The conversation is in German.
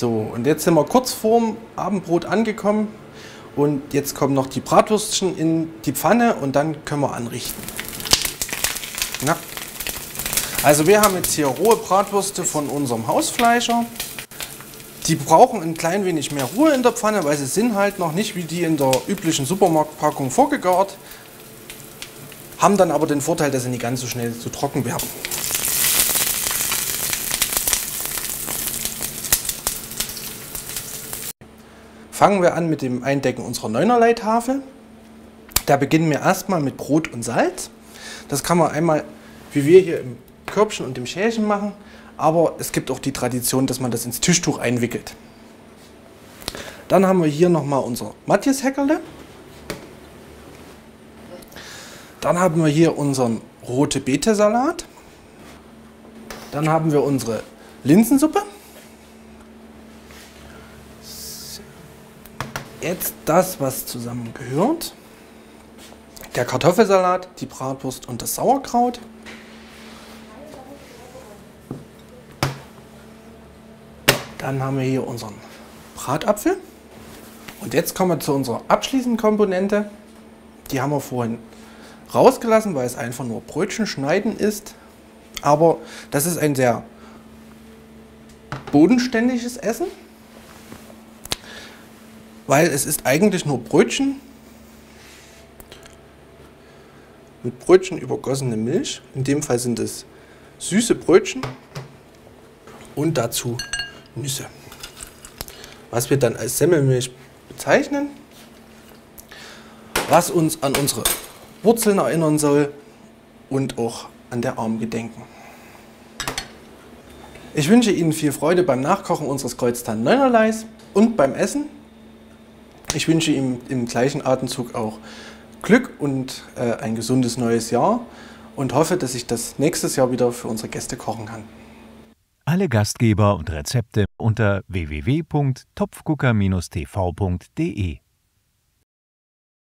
So, und jetzt sind wir kurz vorm Abendbrot angekommen. Und jetzt kommen noch die Bratwürstchen in die Pfanne und dann können wir anrichten. Ja. Also wir haben jetzt hier rohe Bratwürste von unserem Hausfleischer. Die brauchen ein klein wenig mehr Ruhe in der Pfanne, weil sie sind halt noch nicht wie die in der üblichen Supermarktpackung vorgegart. Haben dann aber den Vorteil, dass sie nicht ganz so schnell zu trocken werden. Fangen wir an mit dem Eindecken unserer Neunerlei-Tafel. Da beginnen wir erstmal mit Brot und Salz. Das kann man einmal, wie wir hier im Körbchen und im Schälchen machen, aber es gibt auch die Tradition, dass man das ins Tischtuch einwickelt. Dann haben wir hier nochmal unser Matthias-Häckerle. Dann haben wir hier unseren rote Beete-Salat. Dann haben wir unsere Linsensuppe. Jetzt das, was zusammengehört. Der Kartoffelsalat, die Bratwurst und das Sauerkraut. Dann haben wir hier unseren Bratapfel. Und jetzt kommen wir zu unserer abschließenden Komponente. Die haben wir vorhin rausgelassen, weil es einfach nur Brötchen schneiden ist. Aber das ist ein sehr bodenständiges Essen, weil es ist eigentlich nur Brötchen mit Brötchen übergossene Milch. In dem Fall sind es süße Brötchen und dazu Nüsse. Was wir dann als Semmelmilch bezeichnen, was uns an unsere Wurzeln erinnern soll und auch an der Armgedenken. Ich wünsche Ihnen viel Freude beim Nachkochen unseres Kreuztan Neunerleis und beim Essen. Ich wünsche Ihnen im gleichen Atemzug auch Glück und äh, ein gesundes neues Jahr und hoffe, dass ich das nächstes Jahr wieder für unsere Gäste kochen kann. Alle Gastgeber und Rezepte unter www.topfgucker-tv.de